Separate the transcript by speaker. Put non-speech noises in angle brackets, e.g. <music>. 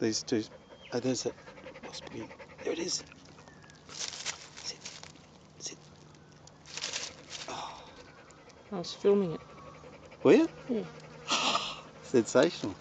Speaker 1: These two. Oh, there's a wasp again. There it is. Sit. Sit. Oh.
Speaker 2: I was filming it.
Speaker 1: Were you?
Speaker 2: Yeah. <gasps>
Speaker 1: Sensational.